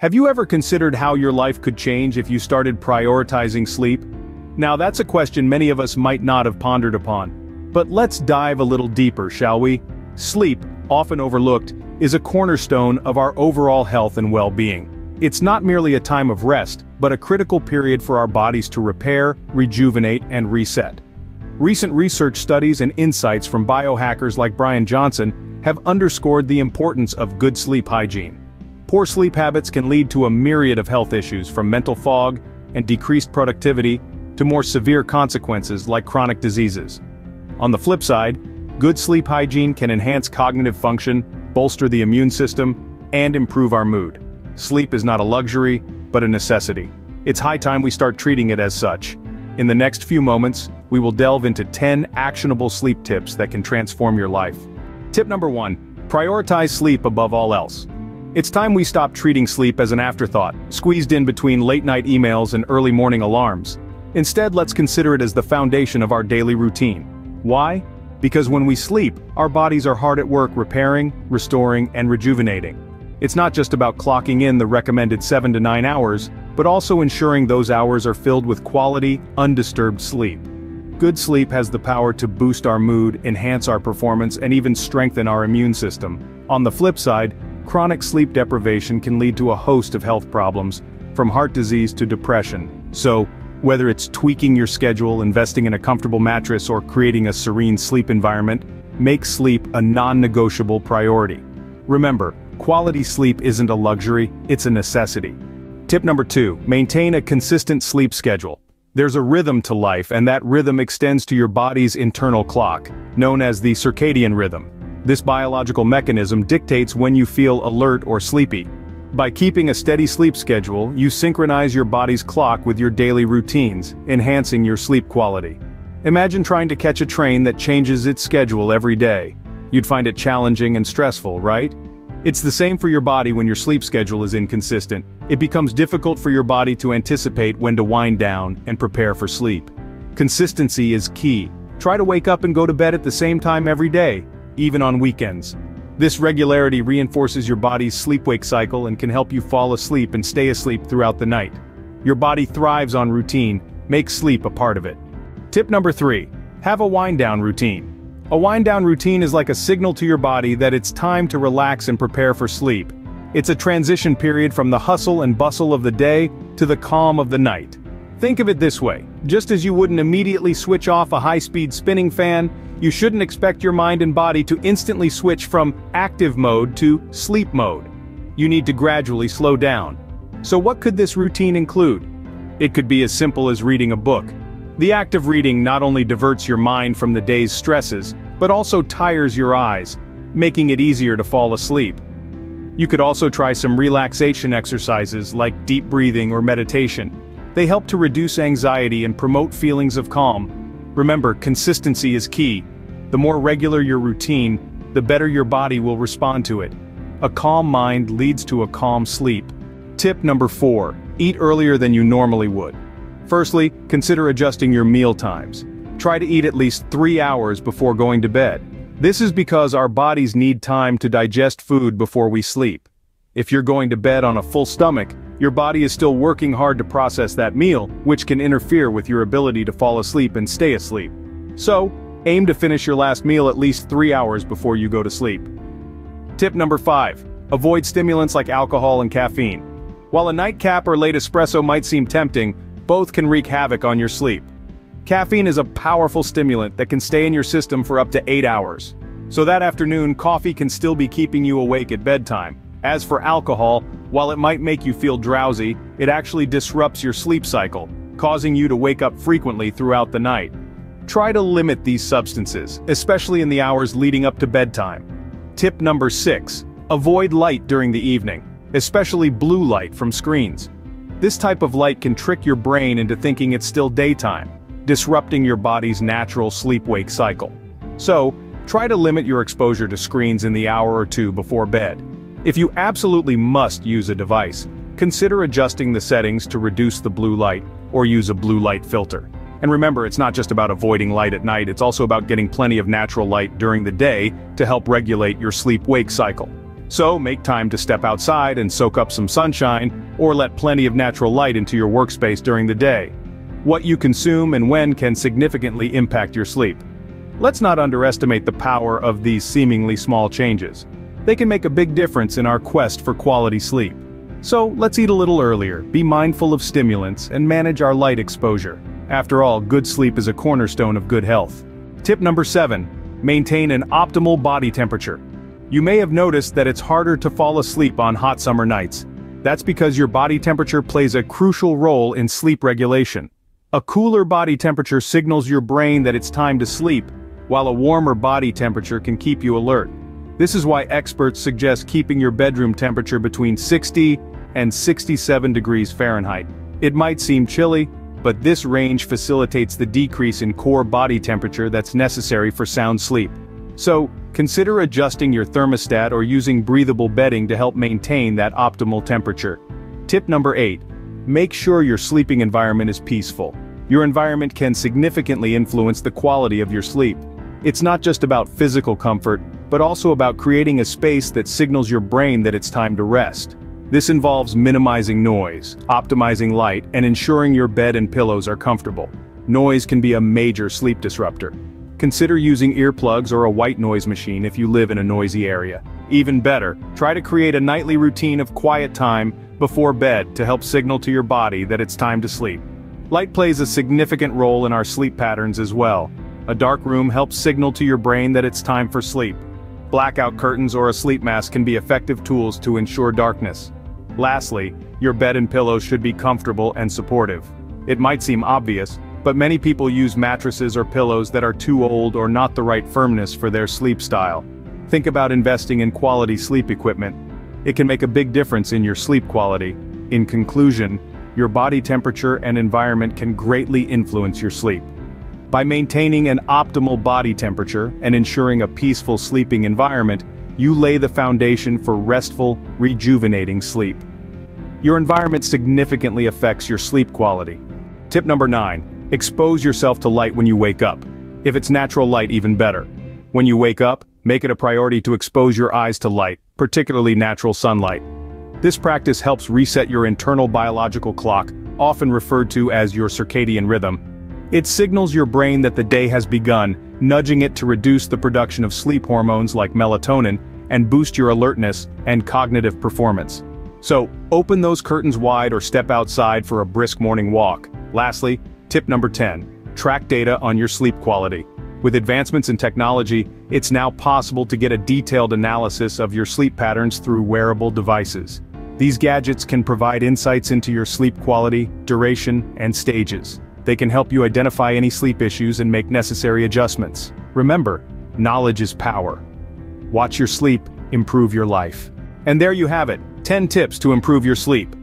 Have you ever considered how your life could change if you started prioritizing sleep? Now that's a question many of us might not have pondered upon. But let's dive a little deeper, shall we? Sleep, often overlooked, is a cornerstone of our overall health and well-being. It's not merely a time of rest, but a critical period for our bodies to repair, rejuvenate, and reset. Recent research studies and insights from biohackers like Bryan Johnson have underscored the importance of good sleep hygiene. Poor sleep habits can lead to a myriad of health issues from mental fog and decreased productivity to more severe consequences like chronic diseases. On the flip side, good sleep hygiene can enhance cognitive function, bolster the immune system, and improve our mood. Sleep is not a luxury, but a necessity. It's high time we start treating it as such. In the next few moments, we will delve into 10 actionable sleep tips that can transform your life. Tip number 1. Prioritize sleep above all else. It's time we stop treating sleep as an afterthought, squeezed in between late-night emails and early morning alarms. Instead let's consider it as the foundation of our daily routine. Why? Because when we sleep, our bodies are hard at work repairing, restoring, and rejuvenating. It's not just about clocking in the recommended 7 to 9 hours, but also ensuring those hours are filled with quality, undisturbed sleep. Good sleep has the power to boost our mood, enhance our performance, and even strengthen our immune system. On the flip side, chronic sleep deprivation can lead to a host of health problems, from heart disease to depression. So, whether it's tweaking your schedule, investing in a comfortable mattress, or creating a serene sleep environment, make sleep a non-negotiable priority. Remember, Quality sleep isn't a luxury, it's a necessity. Tip number 2. Maintain a consistent sleep schedule. There's a rhythm to life and that rhythm extends to your body's internal clock, known as the circadian rhythm. This biological mechanism dictates when you feel alert or sleepy. By keeping a steady sleep schedule, you synchronize your body's clock with your daily routines, enhancing your sleep quality. Imagine trying to catch a train that changes its schedule every day. You'd find it challenging and stressful, right? It's the same for your body when your sleep schedule is inconsistent. It becomes difficult for your body to anticipate when to wind down and prepare for sleep. Consistency is key. Try to wake up and go to bed at the same time every day, even on weekends. This regularity reinforces your body's sleep-wake cycle and can help you fall asleep and stay asleep throughout the night. Your body thrives on routine, make sleep a part of it. Tip number 3. Have a wind-down routine. A wind-down routine is like a signal to your body that it's time to relax and prepare for sleep. It's a transition period from the hustle and bustle of the day to the calm of the night. Think of it this way, just as you wouldn't immediately switch off a high-speed spinning fan, you shouldn't expect your mind and body to instantly switch from active mode to sleep mode. You need to gradually slow down. So what could this routine include? It could be as simple as reading a book, the act of reading not only diverts your mind from the day's stresses, but also tires your eyes, making it easier to fall asleep. You could also try some relaxation exercises like deep breathing or meditation. They help to reduce anxiety and promote feelings of calm. Remember, consistency is key. The more regular your routine, the better your body will respond to it. A calm mind leads to a calm sleep. Tip number 4. Eat earlier than you normally would. Firstly, consider adjusting your meal times. Try to eat at least three hours before going to bed. This is because our bodies need time to digest food before we sleep. If you're going to bed on a full stomach, your body is still working hard to process that meal, which can interfere with your ability to fall asleep and stay asleep. So, aim to finish your last meal at least three hours before you go to sleep. Tip number 5. Avoid stimulants like alcohol and caffeine. While a nightcap or late espresso might seem tempting, both can wreak havoc on your sleep. Caffeine is a powerful stimulant that can stay in your system for up to 8 hours. So that afternoon, coffee can still be keeping you awake at bedtime. As for alcohol, while it might make you feel drowsy, it actually disrupts your sleep cycle, causing you to wake up frequently throughout the night. Try to limit these substances, especially in the hours leading up to bedtime. Tip number 6. Avoid light during the evening, especially blue light from screens. This type of light can trick your brain into thinking it's still daytime, disrupting your body's natural sleep-wake cycle. So, try to limit your exposure to screens in the hour or two before bed. If you absolutely must use a device, consider adjusting the settings to reduce the blue light, or use a blue light filter. And remember, it's not just about avoiding light at night, it's also about getting plenty of natural light during the day to help regulate your sleep-wake cycle. So make time to step outside and soak up some sunshine, or let plenty of natural light into your workspace during the day. What you consume and when can significantly impact your sleep. Let's not underestimate the power of these seemingly small changes. They can make a big difference in our quest for quality sleep. So let's eat a little earlier, be mindful of stimulants, and manage our light exposure. After all, good sleep is a cornerstone of good health. Tip number 7. Maintain an optimal body temperature. You may have noticed that it's harder to fall asleep on hot summer nights. That's because your body temperature plays a crucial role in sleep regulation. A cooler body temperature signals your brain that it's time to sleep, while a warmer body temperature can keep you alert. This is why experts suggest keeping your bedroom temperature between 60 and 67 degrees Fahrenheit. It might seem chilly, but this range facilitates the decrease in core body temperature that's necessary for sound sleep. So, consider adjusting your thermostat or using breathable bedding to help maintain that optimal temperature. Tip number 8. Make sure your sleeping environment is peaceful. Your environment can significantly influence the quality of your sleep. It's not just about physical comfort, but also about creating a space that signals your brain that it's time to rest. This involves minimizing noise, optimizing light, and ensuring your bed and pillows are comfortable. Noise can be a major sleep disruptor. Consider using earplugs or a white noise machine if you live in a noisy area. Even better, try to create a nightly routine of quiet time before bed to help signal to your body that it's time to sleep. Light plays a significant role in our sleep patterns as well. A dark room helps signal to your brain that it's time for sleep. Blackout curtains or a sleep mask can be effective tools to ensure darkness. Lastly, your bed and pillows should be comfortable and supportive. It might seem obvious, but many people use mattresses or pillows that are too old or not the right firmness for their sleep style. Think about investing in quality sleep equipment. It can make a big difference in your sleep quality. In conclusion, your body temperature and environment can greatly influence your sleep. By maintaining an optimal body temperature and ensuring a peaceful sleeping environment, you lay the foundation for restful, rejuvenating sleep. Your environment significantly affects your sleep quality. Tip number 9. Expose yourself to light when you wake up. If it's natural light even better. When you wake up, make it a priority to expose your eyes to light, particularly natural sunlight. This practice helps reset your internal biological clock, often referred to as your circadian rhythm. It signals your brain that the day has begun, nudging it to reduce the production of sleep hormones like melatonin, and boost your alertness and cognitive performance. So, open those curtains wide or step outside for a brisk morning walk. Lastly, tip number 10. Track data on your sleep quality. With advancements in technology, it's now possible to get a detailed analysis of your sleep patterns through wearable devices. These gadgets can provide insights into your sleep quality, duration, and stages. They can help you identify any sleep issues and make necessary adjustments. Remember, knowledge is power. Watch your sleep, improve your life. And there you have it, 10 tips to improve your sleep.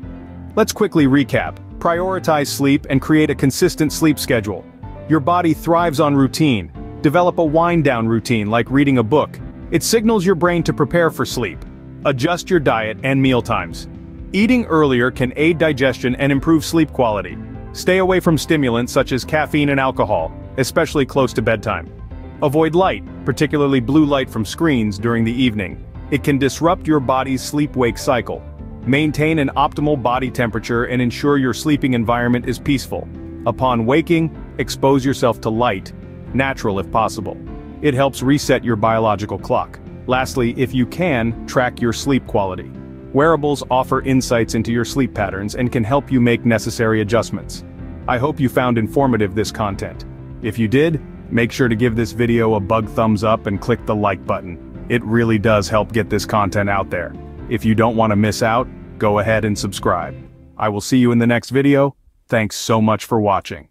Let's quickly recap. Prioritize sleep and create a consistent sleep schedule. Your body thrives on routine. Develop a wind-down routine like reading a book. It signals your brain to prepare for sleep. Adjust your diet and meal times. Eating earlier can aid digestion and improve sleep quality. Stay away from stimulants such as caffeine and alcohol, especially close to bedtime. Avoid light, particularly blue light from screens during the evening. It can disrupt your body's sleep-wake cycle. Maintain an optimal body temperature and ensure your sleeping environment is peaceful. Upon waking, expose yourself to light, natural if possible. It helps reset your biological clock. Lastly, if you can, track your sleep quality. Wearables offer insights into your sleep patterns and can help you make necessary adjustments. I hope you found informative this content. If you did, make sure to give this video a bug thumbs up and click the like button. It really does help get this content out there. If you don't want to miss out, go ahead and subscribe. I will see you in the next video, thanks so much for watching.